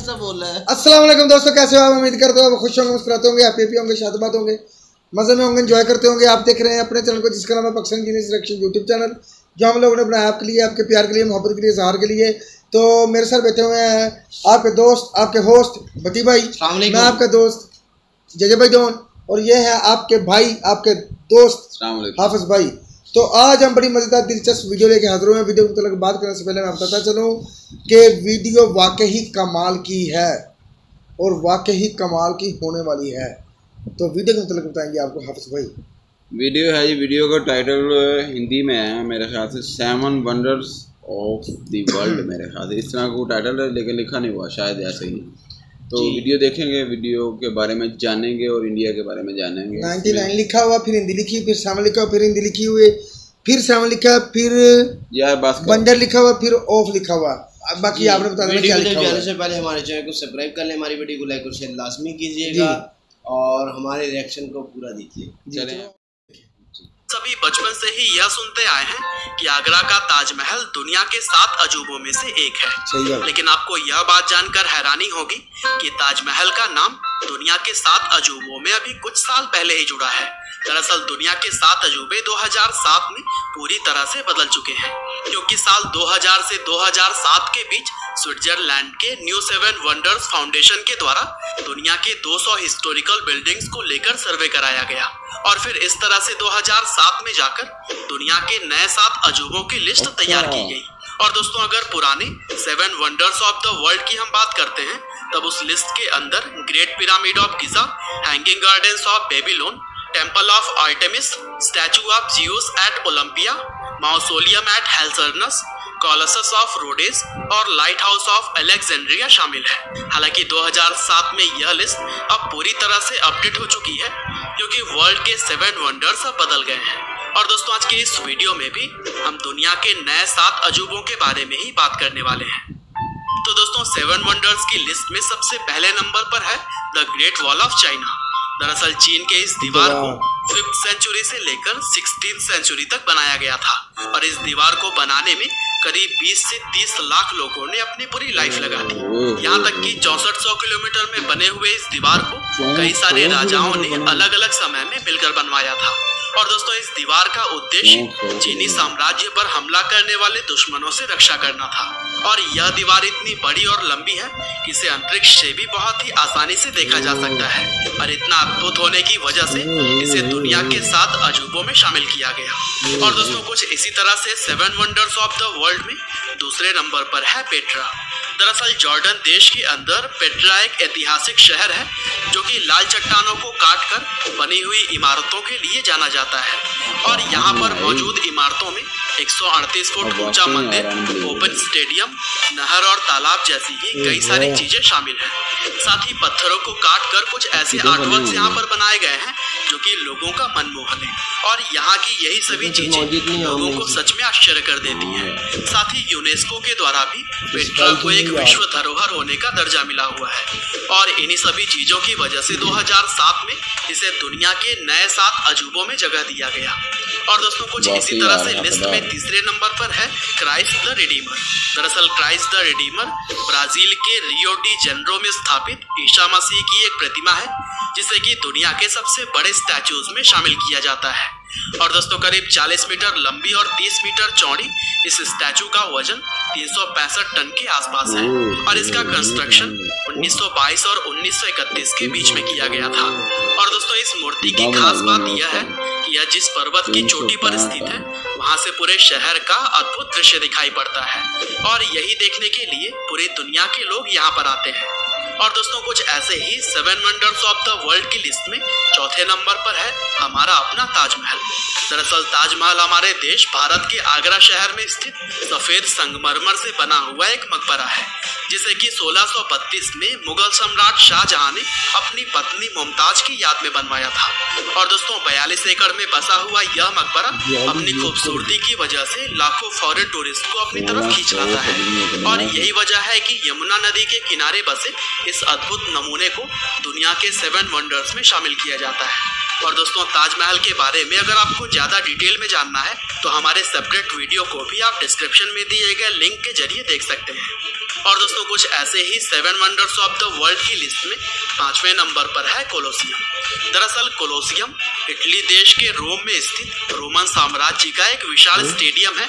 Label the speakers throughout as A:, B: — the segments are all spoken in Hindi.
A: सा बोल रहा है।
B: अस्सलाम वालेकुम दोस्तों कैसे हो आप? उम्मीद करते हो आप खुश होंगे मुस्कुराते होंगे हैप्पी हैप्पी होंगे शादबाद होंगे मज़े में होंगे एंजॉय करते होंगे। आप देख रहे हैं अपने चैनल को जिसका नाम है Pakistan genius reaction YouTube channel जो हम लोगों ने बनाया आपके लिए आपके प्यार के लिए मोहब्बत के लिए इजहार के लिए तो मेरे साथ बैठे हुए हैं आपके दोस्त आपके होस्ट बती भाई मैं आपका दोस्त जजे भाई दोन और ये है आपके भाई आपके दोस्त हाफिज भाई। तो आज हम बड़ी मज़ेदार दिलचस्प वीडियो लेके हाजिर हुए हैं। वीडियो को मतलब बात करने से पहले मैं बताता चलूँ कि वीडियो वाकई कमाल की है और वाकई कमाल की होने वाली है। तो वीडियो के मतलब बताएँगे आपको हाफिज भाई।
C: वीडियो है जी, वीडियो का टाइटल हिंदी में है, मेरे ख्याल से seven wonders of the world मेरे ख्याल से। इस तरह का टाइटल है लेकिन लिखा नहीं हुआ, शायद ऐसे ही। तो वीडियो देखेंगे वीडियो के बारे में जानेंगे और इंडिया के बारे में जानेंगे।
B: 99 लिखा हुआ फिर हिंदी लिखी फिर सेवन लिखा फिर हिंदी लिखी हुई फिर सेवन लिखा फिर
C: यार।
B: बंडर लिखा हुआ फिर ऑफ़ लिखा हुआ। बाकी आपने बता देना
A: वीडियो
B: क्या
A: को
B: लिखा हुआ
A: जाने से पहले हमारे चैनल को सब्सक्राइब कर लें हमारी वीडियो को लाइक और शेयर लाजमी कीजिएगा और हमारे रिएक्शन को पूरा देखिए।
C: चलें।
D: सभी बचपन से ही यह सुनते आए हैं कि आगरा का ताजमहल दुनिया के सात अजूबों में से एक है। लेकिन आपको यह बात जानकर हैरानी होगी कि ताजमहल का नाम दुनिया के सात अजूबों में अभी कुछ साल पहले ही जुड़ा है। दरअसल दुनिया के सात अजूबे 2007 में पूरी तरह से बदल चुके हैं क्योंकि साल 2000 से 2007 के बीच स्विट्जरलैंड के न्यू सेवन वंडर्स फाउंडेशन के द्वारा दुनिया के 200 हिस्टोरिकल बिल्डिंग्स को लेकर सर्वे कराया गया। और फिर इस तरह से 2007 में जाकर दुनिया के नए सात अजूबों की लिस्ट तैयार की गई। और दोस्तों अगर पुराने seven wonders of the world की हम बात करते हैं तब उस लिस्ट के अंदर great pyramid of Giza hanging gardens of Babylon temple of Artemis statue of Zeus at Olympia mausoleum at Halicarnassus colossus of Rhodes और लाइट हाउस ऑफ़ अलेक्जेंड्रिया शामिल है। हालाँकि 2007 में यह लिस्ट अब पूरी तरह से अपडेट हो चुकी है क्योंकि वर्ल्ड के सेवन वंडर्स अब बदल गए हैं। और दोस्तों आज के इस वीडियो में भी हम दुनिया के नए सात अजूबों के बारे में ही बात करने वाले हैं। तो दोस्तों सेवन वंडर्स की लिस्ट में सबसे पहले नंबर पर है the great wall of China. दरअसल चीन के इस दीवार को फिफ्थ सेंचुरी से लेकर सिक्सटीन सेंचुरी तक बनाया गया था। और इस दीवार को बनाने में करीब 20 से 30 लाख लोगों ने अपनी पूरी लाइफ लगा दी। यहाँ तक कि चौसठ सौ किलोमीटर में बने हुए इस दीवार को कई सारे राजाओं ने अलग अलग समय में मिलकर बनवाया था। और दोस्तों इस दीवार का उद्देश्य चीनी साम्राज्य पर हमला करने वाले दुश्मनों से रक्षा करना था। और यह दीवार इतनी बड़ी और लंबी है कि इसे अंतरिक्ष से भी बहुत ही आसानी से देखा जा सकता है। और इतना अद्भुत होने की वजह से इसे दुनिया के सात अजूबों में शामिल किया गया। और दोस्तों कुछ इसी तरह से seven wonders of the world में दूसरे नंबर पर है पेट्रा दरअसल जॉर्डन देश के अंदर पेट्रा एक ऐतिहासिक शहर है, जो कि लाल चट्टानों को काटकर बनी हुई इमारतों के लिए जाना जाता है। और यहाँ पर मौजूद इमारतों में 138 फुट ऊँचा मंदिर ओपन स्टेडियम नहर और तालाब जैसी ही कई सारी चीज़ें शामिल हैं। साथ ही पत्थरों को काट कर कुछ ऐसे आर्टवर्क्स यहाँ पर बनाए गए हैं जो कि लोगों का मन मोहन है। और यहाँ की यही सभी चीज़ें लोगों को सच में आश्चर्य कर देती हैं। साथ ही यूनेस्को के द्वारा भी पेट्रा को एक विश्व धरोहर होने का दर्जा मिला हुआ है। और इन्हीं सभी चीज़ों की वजह से 2007 में इसे दुनिया के नए सात अजूबों में जगह दिया गया। और दोस्तों कुछ इसी तरह से लिस्ट में तीसरे नंबर पर है क्राइस्ट द रिडीमर दरअसल क्राइस्ट द रिडीमर ब्राज़ील के रियो डी जेनरो में स्थापित ईशा मसीह की एक प्रतिमा है जिसे कि दुनिया के सबसे बड़े स्टैचूज में शामिल किया जाता है। और दोस्तों करीब 40 मीटर लंबी और 30 मीटर चौड़ी इस स्टैचू का वज़न 365 टन के आसपास है और इसका कंस्ट्रक्शन 1922 और 1931 के बीच में किया गया था। और दोस्तों इस मूर्ति की खास बात यह है। यह जिस पर्वत की चोटी पर स्थित है वहाँ से पूरे शहर का अद्भुत दृश्य दिखाई पड़ता है। और यही देखने के लिए पूरी दुनिया के लोग यहाँ पर आते हैं। और दोस्तों कुछ ऐसे ही seven wonders of the world की लिस्ट में चौथे नंबर पर है हमारा अपना ताजमहल। दरअसल ताजमहल हमारे देश भारत के आगरा शहर में स्थित सफ़ेद संगमरमर से बना हुआ एक मकबरा है। जिसे कि 1632 में मुगल सम्राट शाहजहां ने अपनी पत्नी मुमताज़ की याद में बनवाया था। और दोस्तों 42 एकड़ में बसा हुआ यह मकबरा अपनी खूबसूरती की वजह से लाखों फॉरेन टूरिस्ट को अपनी तरफ़ खींच लाता है। और यही वजह है कि यमुना नदी के किनारे बसे इस अद्भुत नमूने को दुनिया के सेवन वंडर्स में शामिल किया जाता है। और दोस्तों ताजमहल के बारे में अगर आपको ज़्यादा डिटेल में जानना है तो हमारे सेपरेट वीडियो को भी आप डिस्क्रिप्शन में दिए गए लिंक के ज़रिए देख सकते हैं। और दोस्तों कुछ ऐसे ही seven wonders of the world की लिस्ट में पाँचवें नंबर पर है कोलोसियम दरअसल कोलोसियम इटली देश के रोम में स्थित रोमन साम्राज्य का एक विशाल स्टेडियम है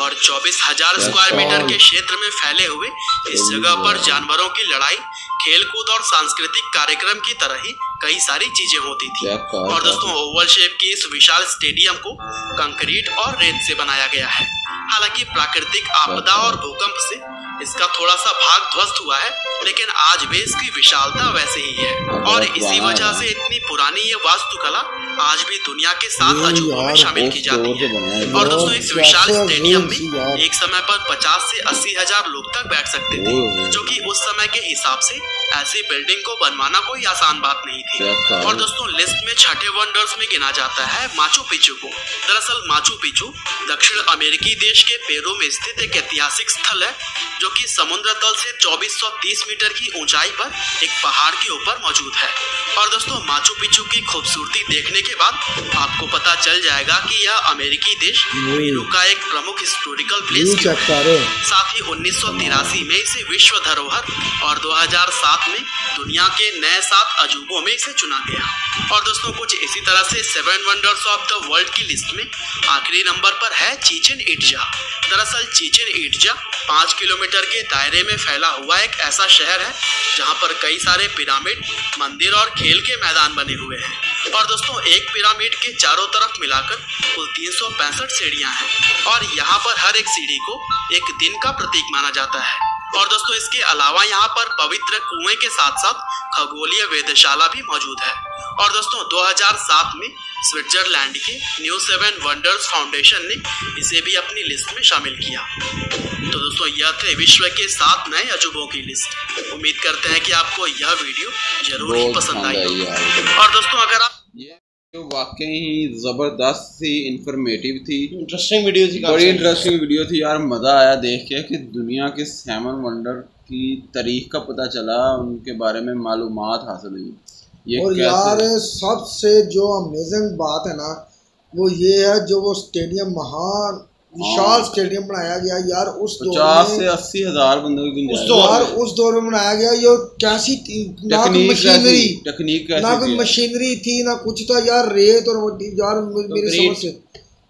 D: और चौबीस हज़ार स्क्वायर मीटर के क्षेत्र में फैले हुए इस जगह पर जानवरों की लड़ाई खेलकूद और सांस्कृतिक कार्यक्रम की तरह ही कई सारी चीज़ें होती थी। और दोस्तों ओवल शेप की इस विशाल स्टेडियम को कंक्रीट और रेत से बनाया गया है। हालाँकि प्राकृतिक आपदा और भूकंप से इसका थोड़ा सा भाग ध्वस्त हुआ है लेकिन आज भी इसकी विशालता वैसे ही है। और इसी वजह से इतनी पुरानी ये वास्तुकला आज भी दुनिया के सात अजूबों में शामिल की जाती है। और दोस्तों इस विशाल स्टेडियम में एक समय पर 50 से अस्सी हज़ार लोग तक बैठ सकते थे जो कि उस समय के हिसाब से ऐसी बिल्डिंग को बनवाना कोई आसान बात नहीं थी। और दोस्तों लिस्ट में छठे वंडर्स में गिना जाता है माचू पिचू को। दरअसल माचू पिचू दक्षिण अमेरिकी देश के पेरू में स्थित एक ऐतिहासिक स्थल है जो कि समुद्र तल से 2430 मीटर की ऊंचाई पर एक पहाड़ के ऊपर मौजूद है। और दोस्तों माचू पिचू की खूबसूरती देखने के बाद आपको पता चल जाएगा कि यह अमेरिकी देश पेरू का एक प्रमुख हिस्टोरिकल प्लेस साथ ही उन्नीस में इसे विश्व धरोहर और 2007 में दुनिया के नए सात अजूबों में इसे चुना गया। और दोस्तों कुछ इसी तरह से seven wonders of the world की लिस्ट में आखिरी नंबर पर है चीचन इटजा दरअसल चीचन इटजा पाँच किलोमीटर के दायरे में फैला हुआ एक ऐसा शहर है, जहाँ पर कई सारे पिरामिड मंदिर और खेल के मैदान बने हुए हैं। और दोस्तों, एक पिरामिड के चारों तरफ़ मिलाकर कुल तीन सौ पैंसठ सीढ़ियाँ हैं। और यहाँ पर हर एक सीढ़ी को एक दिन का प्रतीक माना जाता है। और दोस्तों, इसके अलावा यहाँ पर पवित्र कुएँ के साथ साथ खगोलीय वेदशाला भी मौजूद है। और दोस्तों 2007 में स्विट्जरलैंड के न्यू सेवन वंडर्स फाउंडेशन ने इसे भी अपनी लिस्ट में शामिल किया। तो दोस्तों यह थे विश्व के सात नए अजूबों की लिस्ट। उम्मीद करते हैं कि आपको यह वीडियो ज़रूर ही पसंद आई और दोस्तों अगर आप
C: वाकई ज़बरदस्त थी इंफॉर्मेटिव थी।
A: इंटरेस्टिंग वीडियो थी
C: बड़ी इंटरेस्टिंग वीडियो थी यार मज़ा आया देख के कि दुनिया के सेवन वंडर की तारीख का पता चला उनके बारे में मालूम हासिल हुई।
B: और यार सबसे जो अमेजिंग बात है ना वो ये है जो वो स्टेडियम महान विशाल स्टेडियम हाँ। बनाया गया यार उस
C: पचास से अस्सी हज़ार बंदों की
B: उस दौर उस दौर में बनाया गया ये कैसी ना कोई मशीनरी
C: टेक्निक
B: ना कोई मशीनरी थी ना कुछ था। यार रेत और यार मेरी समझ से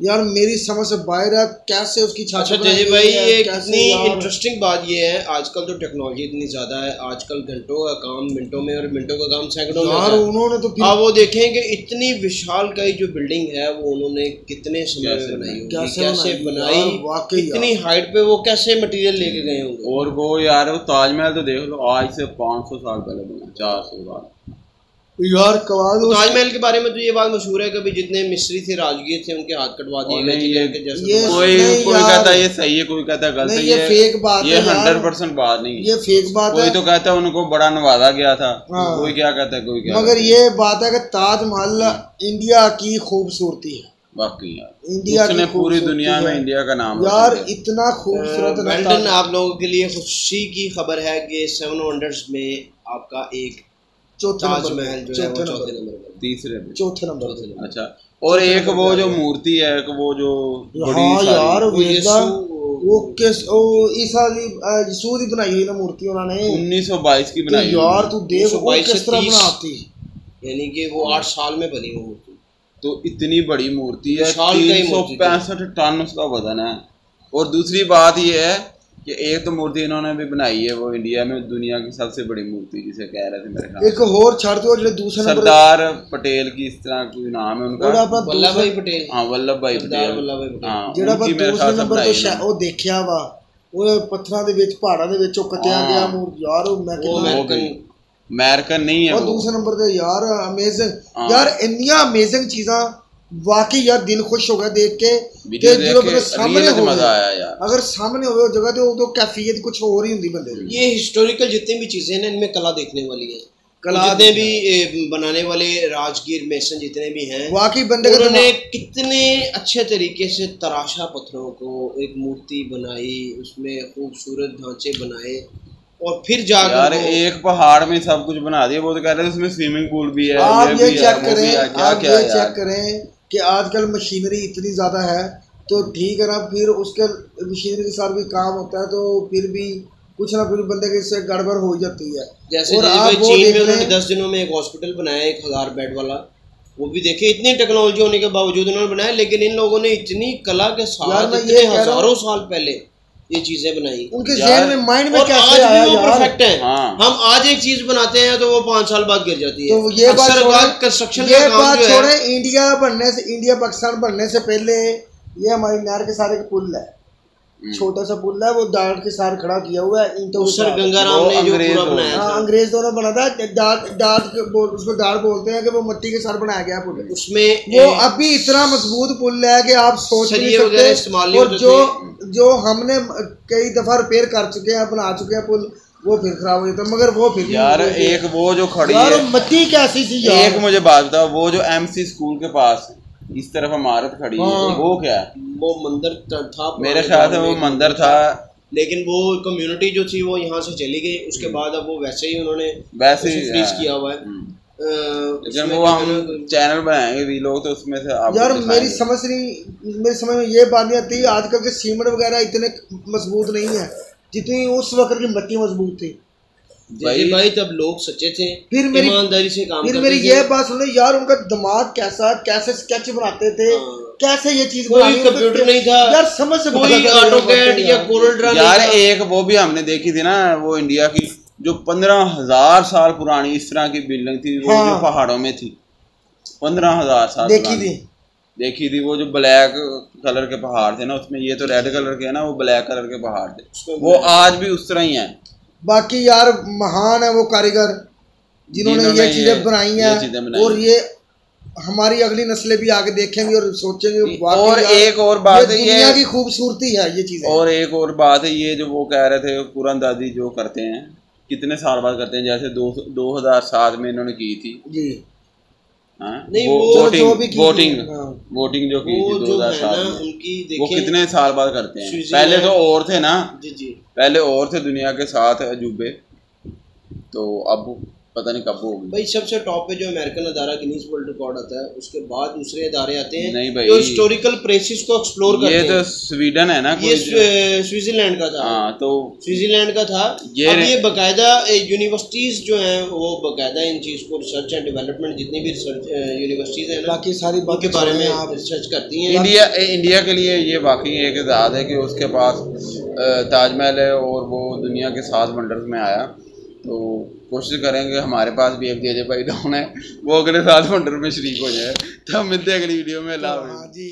B: यार मेरी समझ से बाहर है कैसे उसकी
A: अच्छा जय भाई ये कितनी इंटरेस्टिंग बात ये है आजकल तो टेक्नोलॉजी इतनी ज़्यादा है आजकल घंटों का काम मिनटों में और मिनटों का काम सैकड़ों में यार उन्होंने तो आप वो देखें कि इतनी विशाल कई जो बिल्डिंग है वो उन्होंने कितने समय में बनाई कैसे, कैसे बनाई इतनी हाइट पे वो कैसे मटेरियल लेके गए होंगे?
C: और वो यार ताजमहल तो देख लो आज से पाँच सौ साल पहले बना चार सौ साल।
B: यार कमाल
A: तो ताजमहल के बारे में तो ये बात मशहूर है कि जितने मिस्त्री थे राजगीर थे उनके हाथ कटवा दिए गए
C: ये कोई कोई कहता है ये सही है कोई कहता है गलत है
B: ये फेक बात
C: ये हंड्रेड परसेंट बात नहीं
B: ये फेक बात
C: कोई तो कहता है उनको बड़ा नवाजा गया था हाँ। कोई क्या कहता है कोई क्या
B: मगर ये बात है कि ताजमहल इंडिया की खूबसूरती है।
C: बाकी यार। इंडिया उसने पूरी दुनिया में इंडिया का नाम
B: यार इतना खूबसूरत
A: आप लोगों के लिए खुशी की खबर है कि सेवन वंडर्स में आपका एक चौथे
B: जो चौथे
C: नंबर तीसरे
B: चौथे नंबर
C: अच्छा और एक वो जो मूर्ति है एक वो जो
B: बड़ी हाँ यार वो किस ओ ईसा यीशु दी बनाई हुई ना मूर्ति उन्होंने।
C: 1922 की बनाई
B: तो यार तू देख वो किस तरह बनाती?
A: यानी कि वो आठ साल में बनी वो मूर्ति।
C: तो इतनी बड़ी मूर्ति है तीन सौ पैंसठ टन उसका वज़न है। और दूसरी बात यह है कि एक तो मूर्ति इन्होंने भी बनाई है वो इंडिया में दुनिया की सबसे बड़ी मूर्ति जिसे कह रहे थे मेरे ख्याल
B: एक और छड़ दो जो दूसरा
C: सरदार पटेल की इस तरह कोई नाम है उनका
A: वल्लभ भाई पटेल
C: हां वल्लभ भाई पटेल
B: हां ਜਿਹੜਾ ਪਰ ਦੂਸਰੇ ਨੰਬਰ ਤੇ ਉਹ ਦੇਖਿਆ ਵਾ ਉਹ ਪੱਥਰਾਂ ਦੇ ਵਿੱਚ ਪਹਾੜਾਂ ਦੇ ਵਿੱਚ ਉਹ ਕੱਟਿਆ ਗਿਆ ਮੂਰ ਯਾਰ ਉਹ ਮੈਂ
C: ਅਮਰੀਕਨ ਅਮਰੀਕਨ ਨਹੀਂ ਹੈ
B: ਉਹ ਦੂਸਰੇ ਨੰਬਰ ਤੇ ਯਾਰ ਅਮੇਜ਼ਿੰਗ ਯਾਰ ਇੰਨੀਆਂ ਅਮੇਜ਼ਿੰਗ ਚੀਜ਼ਾਂ वाकई यार दिल खुश हो गया देख के
C: कि जो बंदे सामने हो मज़ा आया यार।
B: अगर सामने हो जगह तो तो कैफियत कुछ और ही होती बंदे
A: ये हिस्टोरिकल जितनी भी चीज़ें हैं इनमें कला देखने वाली है। कला जितने भी बनाने वाले राजगीर मेसन जितने भी हैं
B: वाकई बंदे
A: उन्होंने कितने अच्छे तरीके से तराशा पत्थरों को एक मूर्ति बनाई उसमें खूबसूरत ढांचे बनाए और फिर जाकर
C: यार एक पहाड़ में सब कुछ बना दिया वो तो कह रहे हैं उसमें स्विमिंग पूल भी है
B: आप ये, ये चेक करें आप ये चेक करें कि आजकल मशीनरी इतनी ज़्यादा है तो ठीक है ना फिर उसके मशीनरी के साथ भी काम होता है तो फिर भी कुछ ना कुछ बंदे के इससे गड़बड़ हो जाती है।
A: जैसे और आप चीन में उन्होंने दस दिनों में एक हॉस्पिटल बनाया एक हज़ार बेड वाला। वो भी देखिए इतनी टेक्नोलॉजी होने के बावजूद उन्होंने बनाया लेकिन इन लोगों ने इतनी कला के साथ हज़ारों साल पहले ये चीज़ें बनाई।
B: उनके जहन में माइंड में कैसे आया
A: वो परफेक्ट है। हाँ। हम आज एक चीज़ बनाते हैं तो वो पाँच साल बाद गिर जाती है।
B: तो ये बात कंस्ट्रक्शन ये बात छोड़े इंडिया बनने से इंडिया पाकिस्तान बनने से पहले ये हमारी नहर के सारे पुल है। हम्म। छोटा सा पुल है वो डाट के साथ खड़ा किया हुआ है ईंटों
A: सर गंगाराम ने जो पूरा बनाया
B: हाँ अंग्रेज़ दोनों बना था डाट बोल उसको डाट बोलते हैं कि वो मट्टी के साथ बनाया गया पुल
A: उसमें
B: वो अभी इतना मज़बूत पुल है कि आप सोच नहीं सकते और जो जो हमने कई दफ़ा रिपेयर कर चुके हैं बना चुके हैं पुल वो फिर खराब हो जाता मगर वो फिर
C: यार एक वो जो खड़ी है।
B: मिट्टी कैसी थी यार?
C: एक मुझे बात बताओ वो जो एमसी स्कूल के पास इस तरफ़ इमारत खड़ी है हाँ। वो क्या है?
A: वो मंदिर था
C: मेरे ख्याल से वो मंदिर था।
A: लेकिन वो कम्युनिटी जो थी वो यहाँ से चली गई। उसके हम्म। बाद अब वो वैसे ही उन्होंने
C: वैसे ही
A: हाँ। किया हुआ है।
C: लेकिन वो हम चैनल बनाएँगे भी लोग तो उसमें से
B: आप यार मेरी समझ नहीं मेरी समझ में ये बात नहीं आती आजकल के सीमेंट वगैरह इतने मज़बूत नहीं है जितनी उस वक्त की मिट्टी मज़बूत थी।
A: भाई भाई तब लोग सच्चे थे
B: फिर मेरी ईमानदारी
A: से काम
B: फिर मेरी ये बात सुनो यार उनका दिमाग कैसा कैसे स्केच बनाते थे हाँ। कैसे ये चीज़ कोई
A: कंप्यूटर नहीं था।
B: यार समझ से
A: कोई ऑटोकैड या कोरल ड्रा
C: यार एक वो भी हमने देखी थी ना वो इंडिया की। जो पंद्रह हज़ार साल पुरानी इस तरह की बिल्डिंग थी वो जो हाँ। पहाड़ों में थी। पंद्रह हज़ार साल
B: देखी थी।
C: देखी थी वो जो ब्लैक कलर के पहाड़ थे ना उसमें ये तो रेड कलर के है ना वो ब्लैक कलर के पहाड़ थे। वो आज भी उस तरह ही है।
B: बाकी यार महान है वो कारीगर जिन्होंने ये चीज़ें बनाई हैं और ये हमारी अगली नस्लें भी आगे देखेंगे और सोचेंगे
C: और एक और बात
B: है ये की खूबसूरती है ये चीज़।
C: और एक और बात है ये जो वो कह रहे थे कुरन दादी जो करते हैं। कितने साल बाद करते हैं? जैसे दो दो हज़ार सात में इन्होंने की थी।
B: जी।
C: हाँ? नहीं वो, वो जो भी वोटिंग वोटिंग जो की थी दो हज़ार सात में। वो कितने साल बाद करते हैं? पहले तो और थे ना?
A: जी जी।
C: पहले और थे दुनिया के साथ अजूबे। तो अब पता नहीं कब होगी।
A: भाई सबसे टॉप पे जो अमेरिकन अदारा गिनीज वर्ल्ड रिकॉर्ड आता है उसके बाद दूसरे अदारे आते हैं
C: नहीं भाई।
A: जो हिस्टोरिकल प्लेसेस को एक्सप्लोर करते हैं।
C: ये तो स्वीडन है ना
A: ये स्विट्जरलैंड का था।
C: हाँ तो
A: स्विट्जरलैंड का था। ये अब ये बकायदा यूनिवर्सिटीज जो हैं वो बकायदा इन चीज़ को रिसर्च एंड डेवलपमेंट जितनी भी रिसर्च यूनिवर्सिटीज हैं
B: बाकी सारी
A: बात के बारे में आप। रिसर्च करती हैं।
C: इंडिया इंडिया के लिए ये वाकई एक इजाद है कि उसके पास ताजमहल है और वो दुनिया के सात वंडर्स में आया। तो कोशिश करेंगे हमारे पास भी एक जे भाई डाउन है वो अगले साल वंडर में शरीक हो जाए तब मिलते हैं अगली वीडियो में अल्लाह
B: जी।